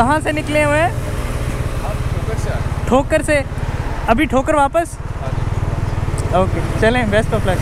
कहाँ से निकले हुए हैं? ठोकर से। अभी ठोकर वापस? ओके चलें बेस्ट ऑफ़ लक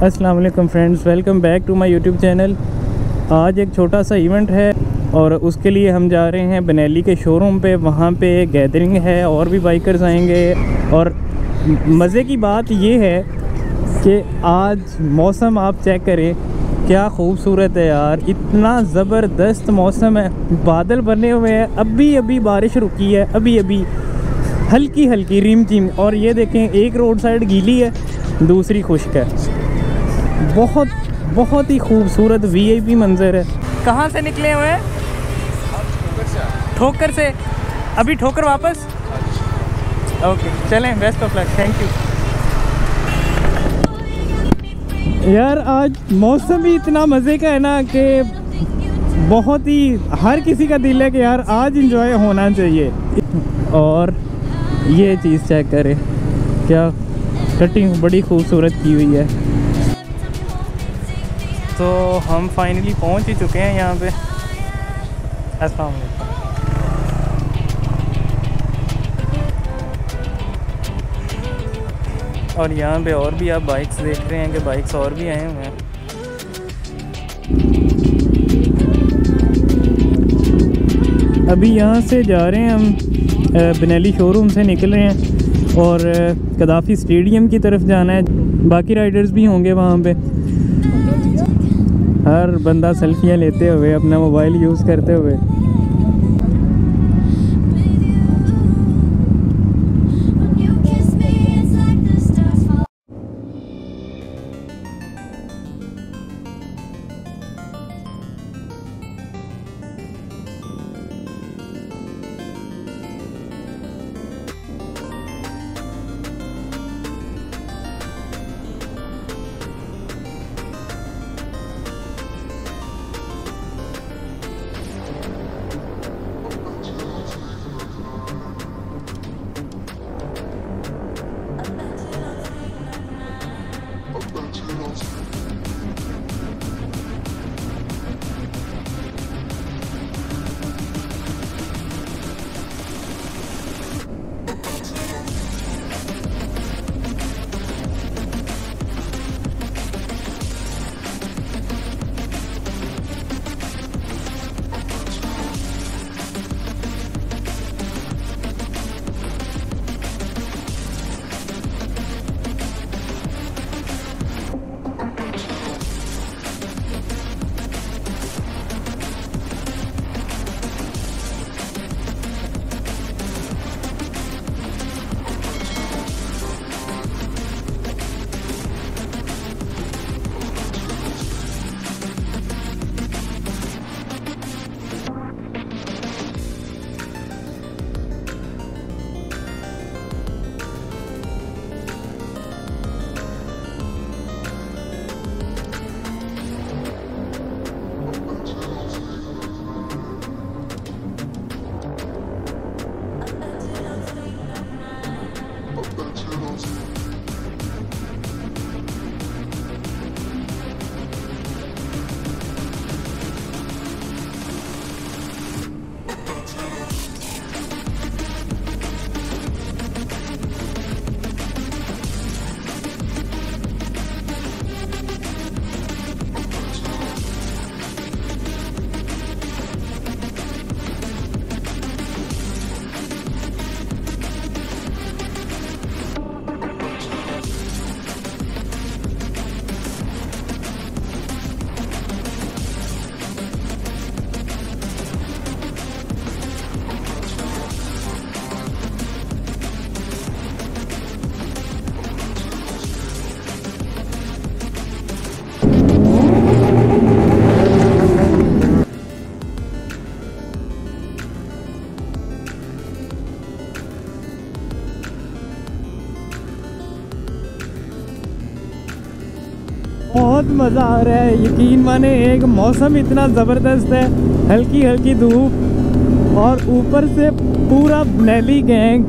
वालेकुम friends, welcome back to my YouTube channel. आज एक छोटा सा इवेंट है और उसके लिए हम जा रहे हैं बनेली के शोरूम पे। वहाँ पे गैदरिंग है और भी बाइकर्स आएँगे और मज़े की बात ये है कि आज मौसम आप चेक करें, क्या खूबसूरत है यार। इतना ज़बरदस्त मौसम है, बादल बने हुए हैं अभी अभी बारिश रुकी है अभी अभी हल्की हल्की रिम चिम और ये देखें, एक रोड साइड गीली है, दूसरी खुश्क है। बहुत बहुत ही खूबसूरत वीआईपी मंजर है। कहाँ से निकले हुए हैं? ठोकर से। अभी ठोकर वापस? ओके चलें best of luck thank you यार, आज मौसम ही इतना मज़े का है ना कि बहुत ही, हर किसी का दिल है कि यार, आज इंजॉय होना चाहिए। और ये चीज़ चेक करें, क्या कटिंग बड़ी खूबसूरत की हुई है। तो हम फाइनली पहुँच ही चुके हैं यहाँ पे। अस्सलाम वालेकुम। और यहाँ पे और भी आप बाइक्स देख रहे हैं कि बाइक्स और भी आए हुए हैं। अभी यहाँ से जा रहे हैं हम बनेली शोरूम से निकल रहे हैं और कदाफ़ी स्टेडियम की तरफ़ जाना है। बाकी राइडर्स भी होंगे वहाँ पे। हर बंदा सेल्फियाँ लेते हुए अपना मोबाइल यूज़ करते हुए। मज़ा आ रहा है, यकीन माने एक मौसम इतना ज़बरदस्त है, हल्की हल्की धूप और ऊपर से पूरा नैली गैंग।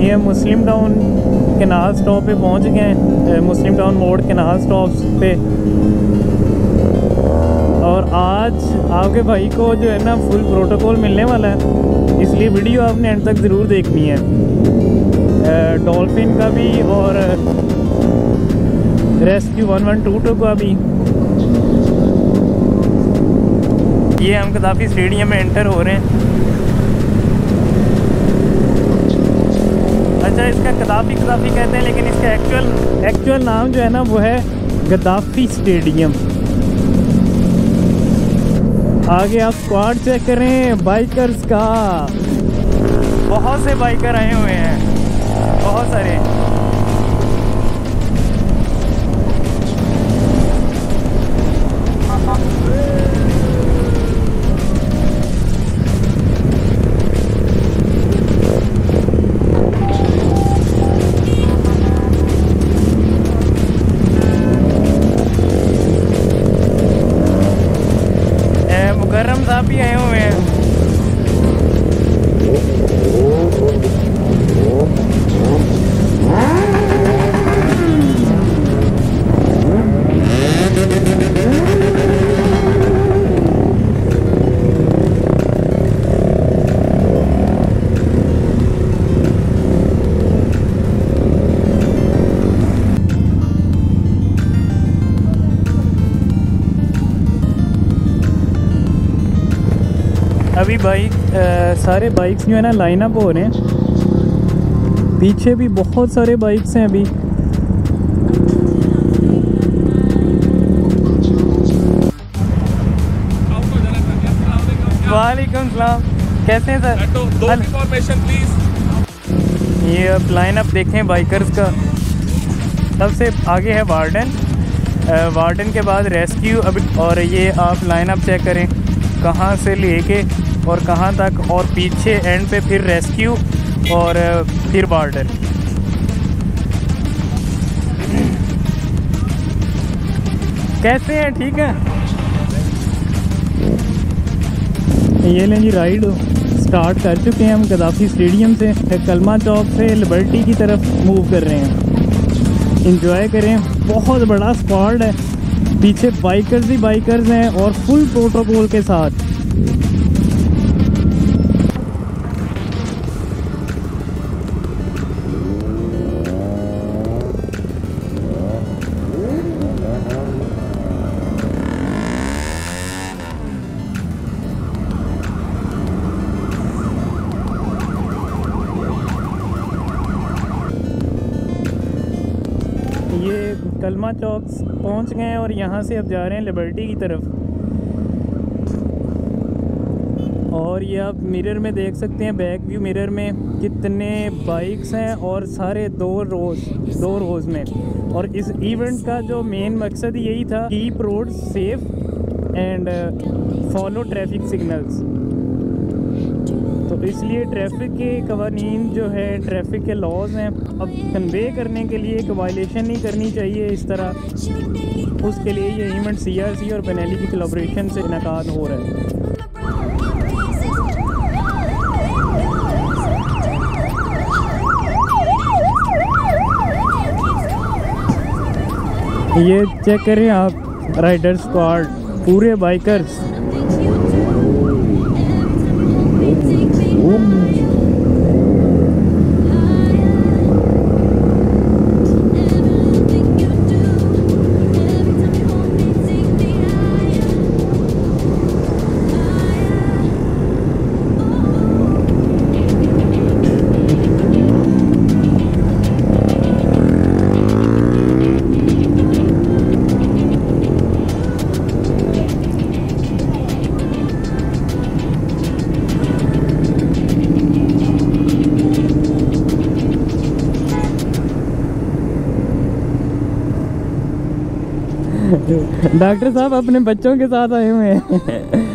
ये मुस्लिम टाउन केनाल स्टॉप पे पहुँच गए हैं मुस्लिम टाउन मोड़ केनाल स्टॉप पे। और आज आपके भाई को जो है ना फुल प्रोटोकॉल मिलने वाला है, इसलिए वीडियो आपने एंड तक ज़रूर देखनी है। डॉल्फिन का भी और rescue one one two two का भी ये हम कदाफी स्टेडियम में एंटर हो रहे हैं। अच्छा इसका कदाफी कदाफी कहते हैं, लेकिन इसका एक्चुअल एक्चुअल नाम जो है ना, वो है गद्दाफी स्टेडियम। आगे आप स्क्वाड चेक करें बाइकर्स का। बहुत से बाइकर आए हुए हैं। बहुत सारे। मुकर्रम साहब भी आए हुए हैं। अभी बाइक सारे बाइक्स जो है ना लाइन अप हो रहे हैं। पीछे भी बहुत सारे बाइक्स हैं अभी। वालेकुम सलाम। कैसे हैं सर? दो इन्फॉर्मेशन प्लीज़ ये अब लाइन अप देखें बाइकर्स का। सबसे आगे है वार्डन वार्डन के बाद रेस्क्यू अभी और ये आप लाइन अप चेक करें। कहाँ से लेके और कहाँ तक और पीछे एंड पे फिर रेस्क्यू और फिर बॉर्डर कैसे हैं? ठीक है? ये लें जी राइड स्टार्ट कर चुके हैं हम गदाफी स्टेडियम से कलमा चौक से लिबर्टी की तरफ़ मूव कर रहे हैं। इंजॉय करें। बहुत बड़ा स्पॉट है। पीछे बाइकर्स ही बाइकर्स हैं और फुल प्रोटोकॉल के साथ। कलमा चौक पहुँच गए हैं और यहाँ से अब जा रहे हैं लिबर्टी की तरफ़। और ये आप मिरर में देख सकते हैं, बैक व्यू मिरर में कितने बाइक्स हैं और सारे दो रोज़ दो रोज़ में। और इस इवेंट का जो मेन मकसद यही था, keep road safe and follow traffic signals. इसलिए ट्रैफ़िक के कवानीन जो है ट्रैफ़िक के लॉज हैं, अब कन्वे करने के लिए एक वायलेशन नहीं करनी चाहिए इस तरह। उसके लिए ये इवेंट सीआरसी और बनेली की कोलाब्रेशन से इनका हो रहा है। ये चेक करें आप राइडर स्क्वाड पूरे बाइकर्स डॉक्टर साहब अपने बच्चों के साथ आए हुए हैं।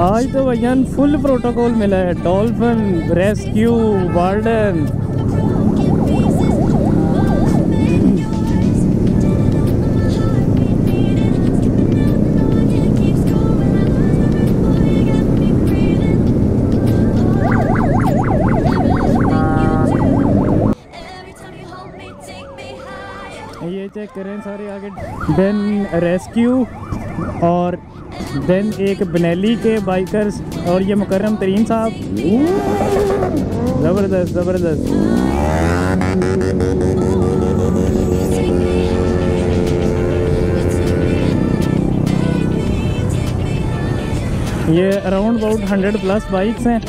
आज तो भैया फुल प्रोटोकॉल मिला है। डॉल्फिन रेस्क्यू वार्डन चेक करें सारे आगे। देन रेस्क्यू और देन एक बनेली के बाइकर्स और ये मुकर्रम तरीन साहब। ज़बरदस्त ज़बरदस्त। ये around about hundred plus bikes हैं।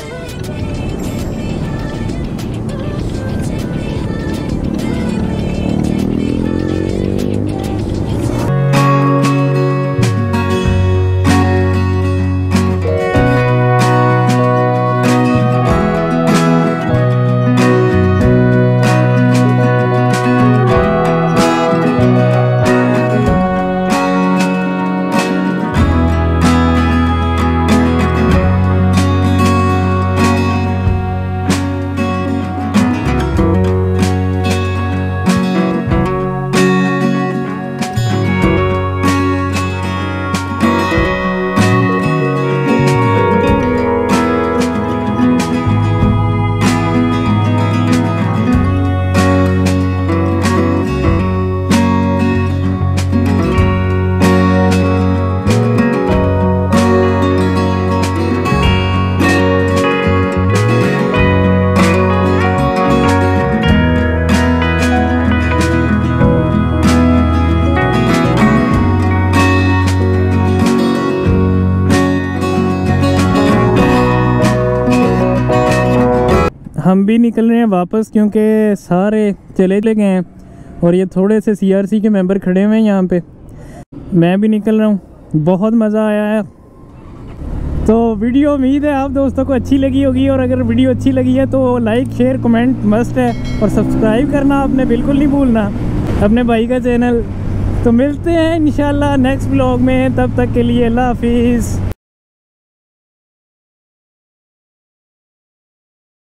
भी निकल रहे हैं वापस क्योंकि सारे चले चले गए हैं और ये थोड़े से सीआरसी के मेंबर खड़े हुए हैं यहाँ पे। मैं भी निकल रहा हूँ। बहुत मज़ा आया है। तो वीडियो उम्मीद है आप दोस्तों को अच्छी लगी होगी और अगर वीडियो अच्छी लगी है तो लाइक शेयर कमेंट मस्ट है और सब्सक्राइब करना आपने बिल्कुल नहीं भूलना अपने भाई का चैनल तो मिलते हैं इंशाल्लाह नेक्स्ट ब्लॉग में। तब तक के लिए अल्लाह हाफिज़।